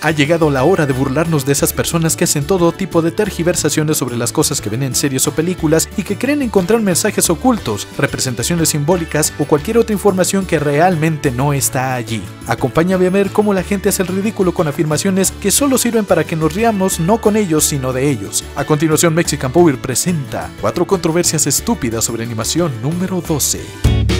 Ha llegado la hora de burlarnos de esas personas que hacen todo tipo de tergiversaciones sobre las cosas que ven en series o películas y que creen encontrar mensajes ocultos, representaciones simbólicas o cualquier otra información que realmente no está allí. Acompáñame a ver cómo la gente hace el ridículo con afirmaciones que solo sirven para que nos riamos no con ellos sino de ellos. A continuación Mexican Power presenta cuatro controversias estúpidas sobre animación número 12.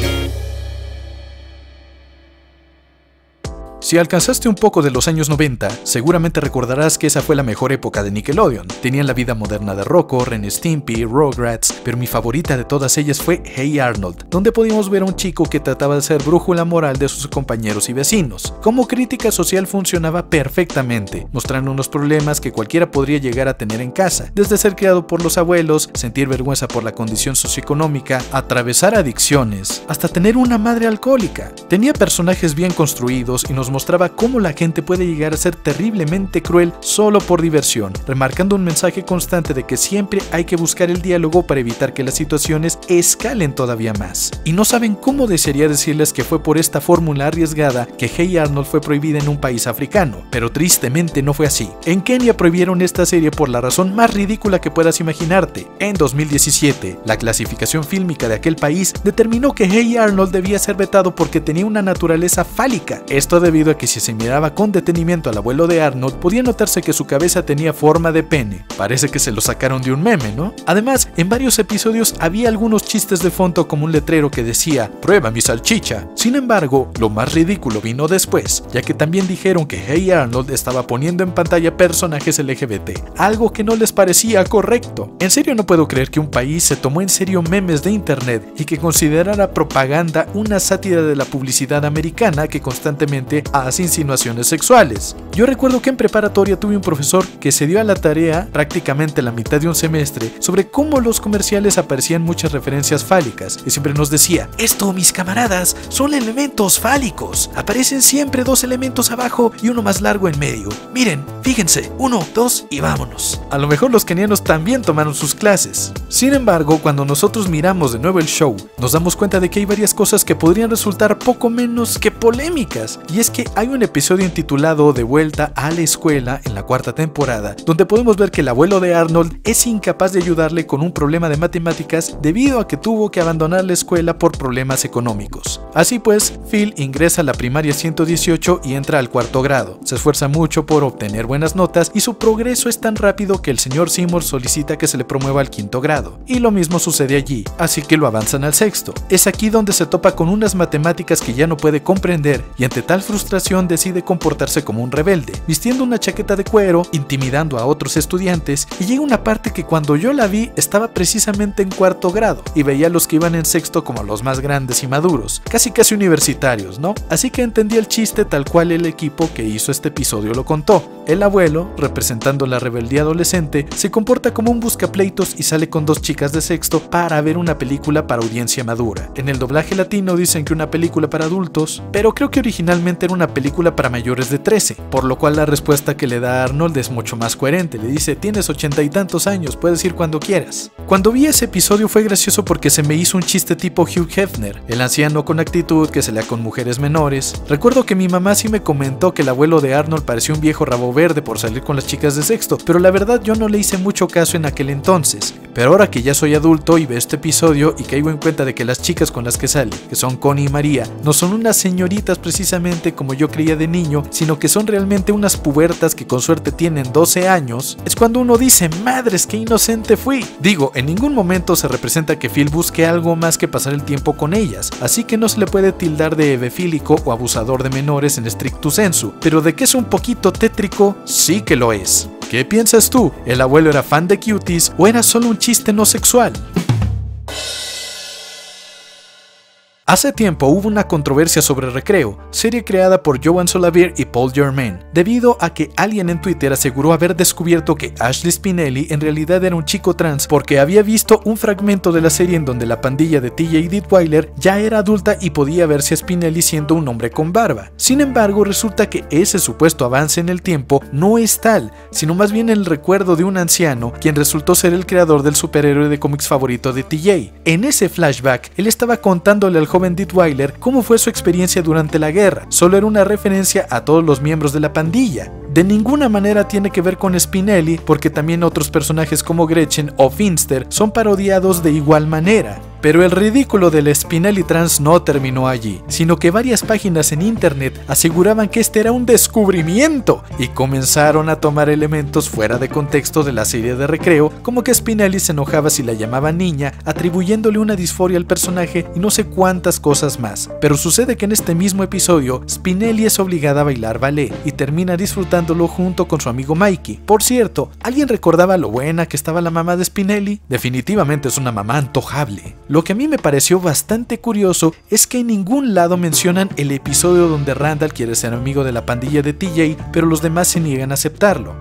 Si alcanzaste un poco de los años 90, seguramente recordarás que esa fue la mejor época de Nickelodeon. Tenían la vida moderna de Rocco, Ren Stimpy, Rugrats, pero mi favorita de todas ellas fue Hey Arnold, donde podíamos ver a un chico que trataba de ser brújula moral de sus compañeros y vecinos. Como crítica social funcionaba perfectamente, mostrando unos problemas que cualquiera podría llegar a tener en casa, desde ser criado por los abuelos, sentir vergüenza por la condición socioeconómica, atravesar adicciones, hasta tener una madre alcohólica. Tenía personajes bien construidos y nos mostraba cómo la gente puede llegar a ser terriblemente cruel solo por diversión, remarcando un mensaje constante de que siempre hay que buscar el diálogo para evitar que las situaciones escalen todavía más. Y no saben cómo desearía decirles que fue por esta fórmula arriesgada que Hey Arnold fue prohibida en un país africano, pero tristemente no fue así. En Kenia prohibieron esta serie por la razón más ridícula que puedas imaginarte. En 2017, la clasificación fílmica de aquel país determinó que Hey Arnold debía ser vetado porque tenía una naturaleza fálica. Esto debido que si se miraba con detenimiento al abuelo de Arnold, podía notarse que su cabeza tenía forma de pene. Parece que se lo sacaron de un meme, ¿no? Además, en varios episodios había algunos chistes de fondo como un letrero que decía, prueba mi salchicha. Sin embargo, lo más ridículo vino después, ya que también dijeron que Hey Arnold estaba poniendo en pantalla personajes LGBT, algo que no les parecía correcto. En serio no puedo creer que un país se tomó en serio memes de internet y que considerara propaganda una sátira de la publicidad americana que constantemente insinuaciones sexuales. Yo recuerdo que en preparatoria tuve un profesor que se dio a la tarea, prácticamente la mitad de un semestre, sobre cómo los comerciales aparecían muchas referencias fálicas, y siempre nos decía, esto mis camaradas son elementos fálicos, aparecen siempre dos elementos abajo y uno más largo en medio. Miren, fíjense, uno, dos y vámonos. A lo mejor los kenianos también tomaron sus clases. Sin embargo, cuando nosotros miramos de nuevo el show, nos damos cuenta de que hay varias cosas que podrían resultar poco menos que polémicas, y es que hay un episodio intitulado De vuelta a la escuela en la cuarta temporada, donde podemos ver que el abuelo de Arnold es incapaz de ayudarle con un problema de matemáticas debido a que tuvo que abandonar la escuela por problemas económicos. Así pues, Phil ingresa a la primaria 118 y entra al cuarto grado. Se esfuerza mucho por obtener buenas notas y su progreso es tan rápido que el señor Seymour solicita que se le promueva al quinto grado. Y lo mismo sucede allí, así que lo avanzan al sexto. Es aquí donde se topa con unas matemáticas que ya no puede comprender y ante tal frustración decide comportarse como un rebelde, vistiendo una chaqueta de cuero, intimidando a otros estudiantes, y llega una parte que cuando yo la vi estaba precisamente en cuarto grado, y veía a los que iban en sexto como los más grandes y maduros, casi casi universitarios, ¿no? Así que entendí el chiste tal cual el equipo que hizo este episodio lo contó. El abuelo, representando la rebeldía adolescente, se comporta como un buscapleitos y sale con dos chicas de sexto para ver una película para audiencia madura. En el doblaje latino dicen que una película para adultos, pero creo que originalmente era una película para mayores de 13, por lo cual la respuesta que le da Arnold es mucho más coherente. Le dice, tienes ochenta y tantos años, puedes ir cuando quieras. Cuando vi ese episodio fue gracioso porque se me hizo un chiste tipo Hugh Hefner, el anciano con actitud que se lea con mujeres menores. Recuerdo que mi mamá sí me comentó que el abuelo de Arnold parecía un viejo rabo verde por salir con las chicas de sexto, pero la verdad yo no le hice mucho caso en aquel entonces. Pero ahora que ya soy adulto y veo este episodio y caigo en cuenta de que las chicas con las que sale, que son Connie y María, no son unas señoritas precisamente como yo creía de niño, sino que son realmente unas pubertas que con suerte tienen 12 años, es cuando uno dice, madres, qué inocente fui. Digo, en ningún momento se representa que Phil busque algo más que pasar el tiempo con ellas, así que no se le puede tildar de ebefílico o abusador de menores en stricto sensu, pero de que es un poquito tétrico, sí que lo es. ¿Qué piensas tú? ¿El abuelo era fan de cuties o era solo un chiste no sexual? Hace tiempo hubo una controversia sobre Recreo, serie creada por Joan Solavier y Paul Germain, debido a que alguien en Twitter aseguró haber descubierto que Ashley Spinelli en realidad era un chico trans porque había visto un fragmento de la serie en donde la pandilla de TJ Dittweiler ya era adulta y podía verse a Spinelli siendo un hombre con barba. Sin embargo, resulta que ese supuesto avance en el tiempo no es tal, sino más bien el recuerdo de un anciano quien resultó ser el creador del superhéroe de cómics favorito de TJ. En ese flashback, él estaba contándole al joven joven Dittweiler cómo fue su experiencia durante la guerra. Solo era una referencia a todos los miembros de la pandilla. De ninguna manera tiene que ver con Spinelli, porque también otros personajes como Gretchen o Finster son parodiados de igual manera. Pero el ridículo del Spinelli trans no terminó allí, sino que varias páginas en internet aseguraban que este era un descubrimiento y comenzaron a tomar elementos fuera de contexto de la serie de recreo, como que Spinelli se enojaba si la llamaba niña, atribuyéndole una disforia al personaje y no sé cuántas cosas más. Pero sucede que en este mismo episodio, Spinelli es obligada a bailar ballet y termina junto con su amigo Mikey. Por cierto, ¿alguien recordaba lo buena que estaba la mamá de Spinelli? Definitivamente es una mamá antojable. Lo que a mí me pareció bastante curioso es que en ningún lado mencionan el episodio donde Randall quiere ser amigo de la pandilla de TJ, pero los demás se niegan a aceptarlo.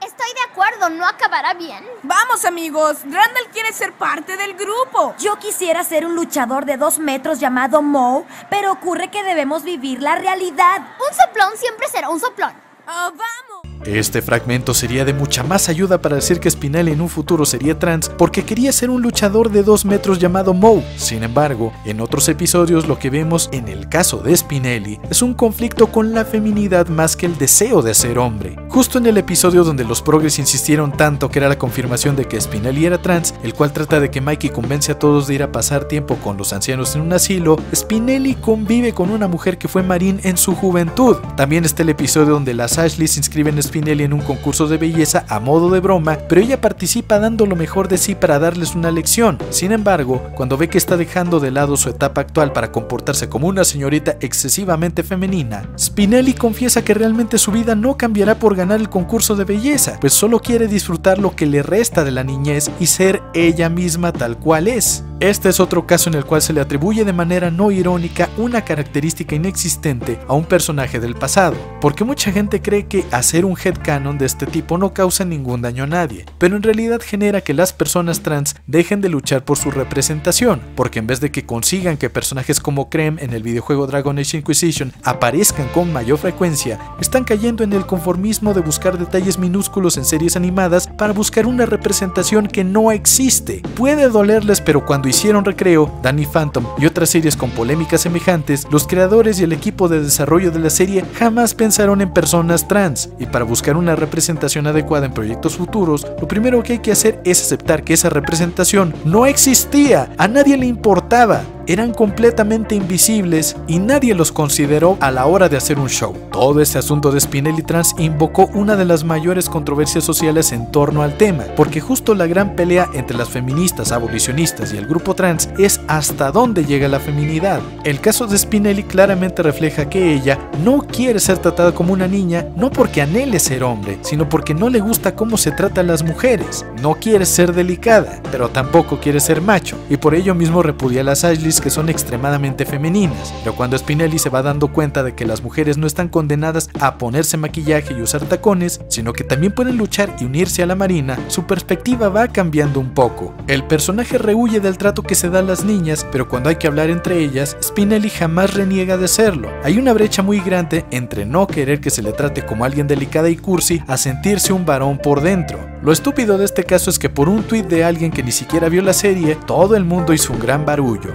Estoy de acuerdo, no acabará bien. Vamos amigos, Randall quiere ser parte del grupo. Yo quisiera ser un luchador de dos metros llamado Mo, pero ocurre que debemos vivir la realidad. Un soplón siempre será un soplón. Oh, vamos. Este fragmento sería de mucha más ayuda para decir que Spinelli en un futuro sería trans porque quería ser un luchador de 2 metros llamado Moe. Sin embargo, en otros episodios lo que vemos en el caso de Spinelli es un conflicto con la feminidad más que el deseo de ser hombre. Justo en el episodio donde los progres insistieron tanto que era la confirmación de que Spinelli era trans, el cual trata de que Mikey convence a todos de ir a pasar tiempo con los ancianos en un asilo, Spinelli convive con una mujer que fue marín en su juventud. También está el episodio donde las Ashley se inscriben en Spinelli en un concurso de belleza a modo de broma, pero ella participa dando lo mejor de sí para darles una lección. Sin embargo, cuando ve que está dejando de lado su etapa actual para comportarse como una señorita excesivamente femenina, Spinelli confiesa que realmente su vida no cambiará por ganar el concurso de belleza, pues solo quiere disfrutar lo que le resta de la niñez y ser ella misma tal cual es. Este es otro caso en el cual se le atribuye de manera no irónica una característica inexistente a un personaje del pasado, porque mucha gente cree que hacer un headcanon de este tipo no causa ningún daño a nadie, pero en realidad genera que las personas trans dejen de luchar por su representación, porque en vez de que consigan que personajes como Krem en el videojuego Dragon Age Inquisition aparezcan con mayor frecuencia, están cayendo en el conformismo de buscar detalles minúsculos en series animadas para buscar una representación que no existe. Puede dolerles, pero cuando hicieron Recreo, Danny Phantom y otras series con polémicas semejantes, los creadores y el equipo de desarrollo de la serie jamás pensaron en personas trans, y para buscar una representación adecuada en proyectos futuros, lo primero que hay que hacer es aceptar que esa representación no existía, a nadie le importaba, eran completamente invisibles y nadie los consideró a la hora de hacer un show. Todo este asunto de Spinelli Trans invocó una de las mayores controversias sociales en torno al tema, porque justo la gran pelea entre las feministas abolicionistas y el grupo trans es hasta dónde llega la feminidad. El caso de Spinelli claramente refleja que ella no quiere ser tratada como una niña, no porque anhele ser hombre, sino porque no le gusta cómo se trata a las mujeres. No quiere ser delicada, pero tampoco quiere ser macho, y por ello mismo repudia a las Ashleys que son extremadamente femeninas. Pero cuando Spinelli se va dando cuenta de que las mujeres no están condenadas a ponerse maquillaje y usar tacones, sino que también pueden luchar y unirse a la marina, su perspectiva va cambiando un poco. El personaje rehuye del trato que se da a las niñas, pero cuando hay que hablar entre ellas, Spinelli jamás reniega de serlo. Hay una brecha muy grande entre no querer que se le trate como alguien delicada y cursi a sentirse un varón por dentro. Lo estúpido de este caso es que por un tuit de alguien que ni siquiera vio la serie, todo el mundo hizo un gran barullo.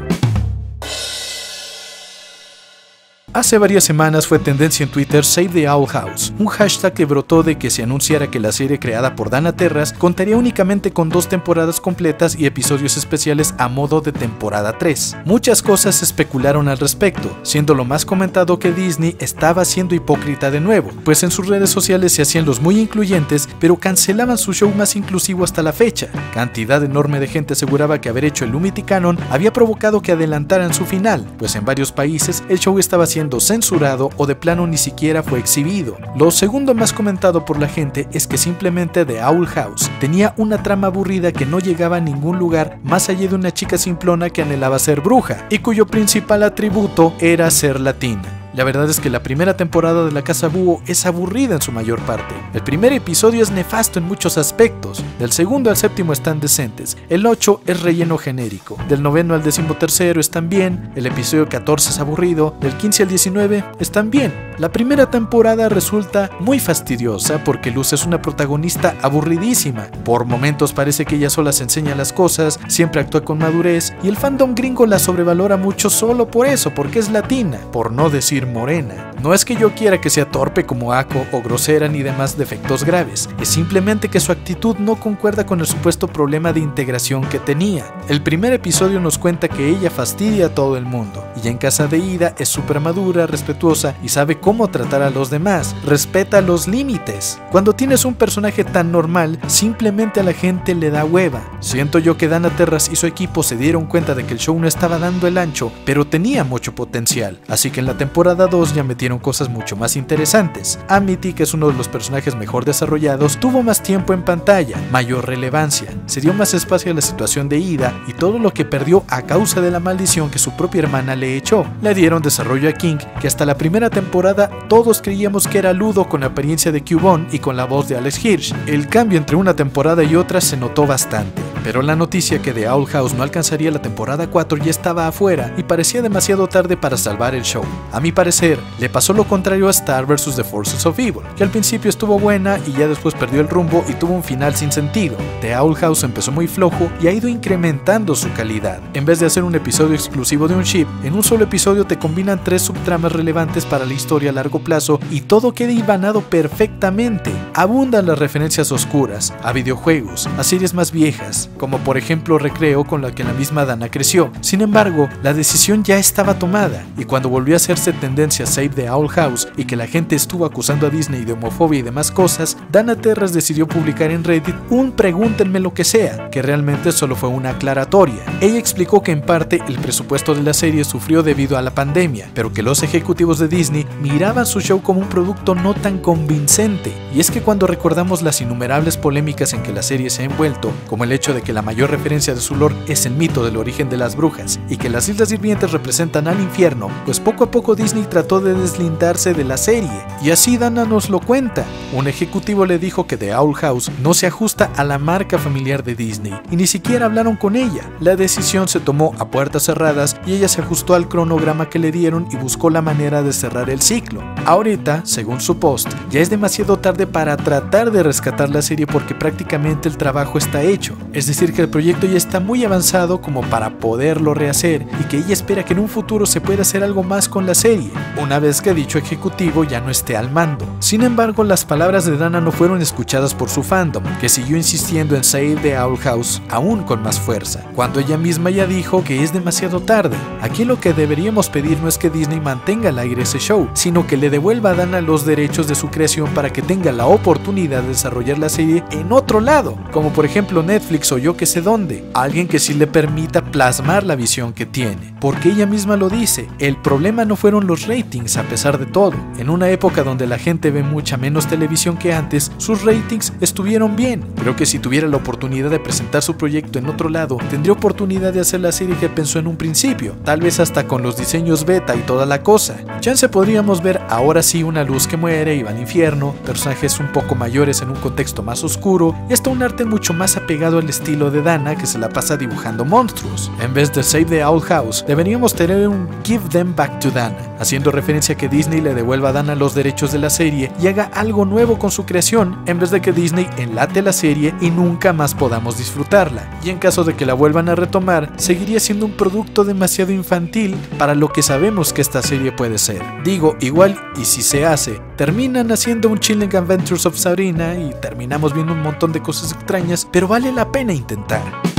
Hace varias semanas fue tendencia en Twitter Save the Owl House, un hashtag que brotó de que se anunciara que la serie creada por Dana Terras contaría únicamente con dos temporadas completas y episodios especiales a modo de temporada 3. Muchas cosas se especularon al respecto, siendo lo más comentado que Disney estaba siendo hipócrita de nuevo, pues en sus redes sociales se hacían los muy incluyentes, pero cancelaban su show más inclusivo hasta la fecha. Cantidad enorme de gente aseguraba que haber hecho el Lumity Canon había provocado que adelantaran su final, pues en varios países el show estaba siendo censurado o de plano ni siquiera fue exhibido. Lo segundo más comentado por la gente es que simplemente The Owl House tenía una trama aburrida que no llegaba a ningún lugar más allá de una chica simplona que anhelaba ser bruja y cuyo principal atributo era ser latina. La verdad es que la primera temporada de La Casa Búho es aburrida en su mayor parte. El primer episodio es nefasto en muchos aspectos. Del segundo al séptimo están decentes. El 8 es relleno genérico. Del noveno al décimo tercero están bien. El episodio 14 es aburrido. Del 15 al 19 están bien. La primera temporada resulta muy fastidiosa porque Luz es una protagonista aburridísima. Por momentos parece que ella sola se enseña las cosas, siempre actúa con madurez y el fandom gringo la sobrevalora mucho solo por eso, porque es latina, por no decir morena. No es que yo quiera que sea torpe como Ako o grosera ni demás defectos graves, es simplemente que su actitud no concuerda con el supuesto problema de integración que tenía. El primer episodio nos cuenta que ella fastidia a todo el mundo, y en casa de Ida es súper madura, respetuosa y sabe cómo tratar a los demás, respeta los límites. Cuando tienes un personaje tan normal, simplemente a la gente le da hueva. Siento yo que Dana Terras y su equipo se dieron cuenta de que el show no estaba dando el ancho, pero tenía mucho potencial, así que en la temporada 2 ya metieron cosas mucho más interesantes. Amity, que es uno de los personajes mejor desarrollados, tuvo más tiempo en pantalla, mayor relevancia, se dio más espacio a la situación de Ida y todo lo que perdió a causa de la maldición que su propia hermana le echó. Le dieron desarrollo a King, que hasta la primera temporada todos creíamos que era Ludo con la apariencia de Cubone y con la voz de Alex Hirsch. El cambio entre una temporada y otra se notó bastante. Pero la noticia que The Owl House no alcanzaría la temporada 4 ya estaba afuera y parecía demasiado tarde para salvar el show. A mi parecer, le pasó lo contrario a Star vs. The Forces of Evil, que al principio estuvo buena y ya después perdió el rumbo y tuvo un final sin sentido. The Owl House empezó muy flojo y ha ido incrementando su calidad. En vez de hacer un episodio exclusivo de un ship, en un solo episodio te combinan tres subtramas relevantes para la historia a largo plazo y todo queda ibanado perfectamente. Abundan las referencias oscuras, a videojuegos, a series más viejas, como por ejemplo Recreo con la que la misma Dana creció. Sin embargo, la decisión ya estaba tomada, y cuando volvió a hacerse tendencia Save the Owl House y que la gente estuvo acusando a Disney de homofobia y demás cosas, Dana Terras decidió publicar en Reddit un pregúntenme lo que sea, que realmente solo fue una aclaratoria. Ella explicó que en parte el presupuesto de la serie sufrió debido a la pandemia, pero que los ejecutivos de Disney miraban su show como un producto no tan convincente. Y es que cuando recordamos las innumerables polémicas en que la serie se ha envuelto, como el hecho de que la mayor referencia de su lore es el mito del origen de las brujas y que las Islas Hirvientes representan al infierno, pues poco a poco Disney trató de deslindarse de la serie. Y así Dana nos lo cuenta. Un ejecutivo le dijo que The Owl House no se ajusta a la marca familiar de Disney y ni siquiera hablaron con ella. La decisión se tomó a puertas cerradas y ella se ajustó al cronograma que le dieron y buscó la manera de cerrar el ciclo. Ahorita, según su post, ya es demasiado tarde para tratar de rescatar la serie porque prácticamente el trabajo está hecho. Es decir, que el proyecto ya está muy avanzado como para poderlo rehacer y que ella espera que en un futuro se pueda hacer algo más con la serie, una vez que dicho ejecutivo ya no esté al mando. Sin embargo, las palabras de Dana no fueron escuchadas por su fandom, que siguió insistiendo en Save the Owl House aún con más fuerza, cuando ella misma ya dijo que es demasiado tarde. Aquí lo que deberíamos pedir no es que Disney mantenga al aire ese show, sino que le devuelva a Dana los derechos de su creación para que tenga la oportunidad de desarrollar la serie en otro lado, como por ejemplo Netflix o yo que sé dónde, alguien que sí le permita plasmar la visión que tiene, porque ella misma lo dice, el problema no fueron los ratings a pesar de todo, en una época donde la gente ve mucha menos televisión que antes, sus ratings estuvieron bien, creo que si tuviera la oportunidad de presentar su proyecto en otro lado, tendría oportunidad de hacer la serie que pensó en un principio, tal vez hasta con los diseños beta y toda la cosa. Chance podríamos ver ahora sí una luz que muere y va al infierno, personajes un poco mayores en un contexto más oscuro, y hasta un arte mucho más apegado al estilo de Dana que se la pasa dibujando monstruos. En vez de Save the Owl House, deberíamos tener un Give Them Back to Dana, haciendo referencia a que Disney le devuelva a Dana los derechos de la serie y haga algo nuevo con su creación, en vez de que Disney enlate la serie y nunca más podamos disfrutarla. Y en caso de que la vuelvan a retomar, seguiría siendo un producto demasiado infantil para lo que sabemos que esta serie puede ser. Digo, igual y si se hace, terminan haciendo un Chilling Adventures of Sabrina y terminamos viendo un montón de cosas extrañas, pero vale la pena intentar.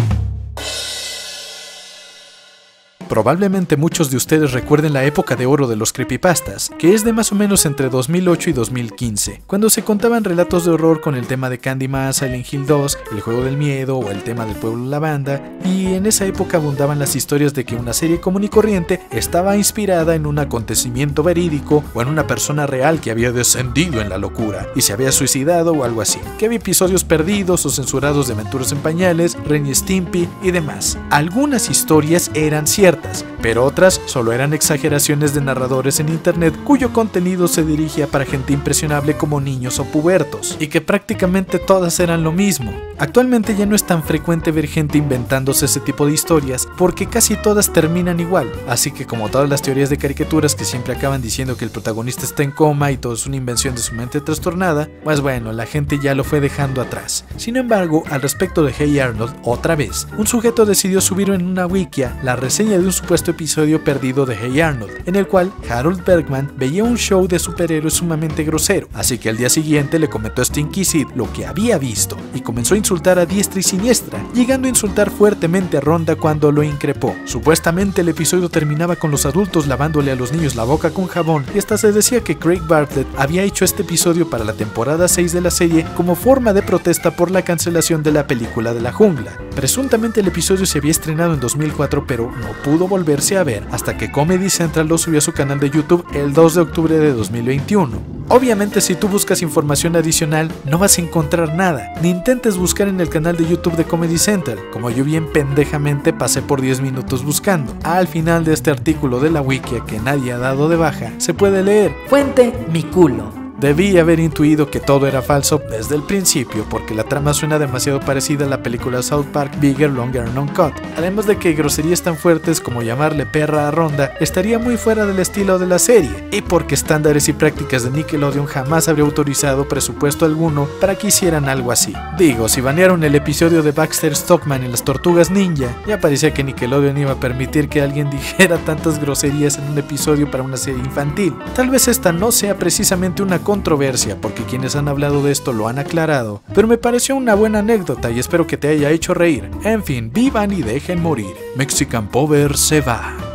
Probablemente muchos de ustedes recuerden la época de oro de los creepypastas, que es de más o menos entre 2008 y 2015, cuando se contaban relatos de horror con el tema de Candyman, Silent Hill 2, el juego del miedo o el tema del pueblo lavanda, y en esa época abundaban las historias de que una serie común y corriente estaba inspirada en un acontecimiento verídico o en una persona real que había descendido en la locura y se había suicidado o algo así, que había episodios perdidos o censurados de aventuras en pañales, Ren y Stimpy y demás. Algunas historias eran ciertas, pero otras solo eran exageraciones de narradores en internet cuyo contenido se dirigía para gente impresionable como niños o pubertos, y que prácticamente todas eran lo mismo. Actualmente ya no es tan frecuente ver gente inventándose ese tipo de historias porque casi todas terminan igual, así que como todas las teorías de caricaturas que siempre acaban diciendo que el protagonista está en coma y todo es una invención de su mente trastornada, pues bueno, la gente ya lo fue dejando atrás. Sin embargo, al respecto de Hey Arnold, otra vez, un sujeto decidió subir en una wikia la reseña de un supuesto episodio perdido de Hey Arnold, en el cual Harold Bergman veía un show de superhéroes sumamente grosero, así que al día siguiente le comentó a Stinky Sid lo que había visto y comenzó a insultar a diestra y siniestra, llegando a insultar fuertemente a Ronda cuando lo increpó. Supuestamente el episodio terminaba con los adultos lavándole a los niños la boca con jabón y hasta se decía que Craig Bartlett había hecho este episodio para la temporada 6 de la serie como forma de protesta por la cancelación de la película de la jungla. Presuntamente el episodio se había estrenado en 2004 pero no pudo volverse a ver hasta que Comedy Central lo subió a su canal de YouTube el 2 de octubre de 2021. Obviamente si tú buscas información adicional no vas a encontrar nada, ni intentes buscar en el canal de YouTube de Comedy Central, como yo bien pendejamente pasé por 10 minutos buscando. Al final de este artículo de la wiki que nadie ha dado de baja, se puede leer Fuente, mi culo. Debí haber intuido que todo era falso desde el principio porque la trama suena demasiado parecida a la película South Park Bigger, Longer and Uncut. Además de que groserías tan fuertes como llamarle perra a Ronda estaría muy fuera del estilo de la serie y porque estándares y prácticas de Nickelodeon jamás habría autorizado presupuesto alguno para que hicieran algo así. Digo, si banearon el episodio de Baxter Stockman en las Tortugas Ninja, ya parecía que Nickelodeon iba a permitir que alguien dijera tantas groserías en un episodio para una serie infantil. Tal vez esta no sea precisamente una controversia porque quienes han hablado de esto lo han aclarado, pero me pareció una buena anécdota y espero que te haya hecho reír. En fin, vivan y dejen morir. Mexican Power se va.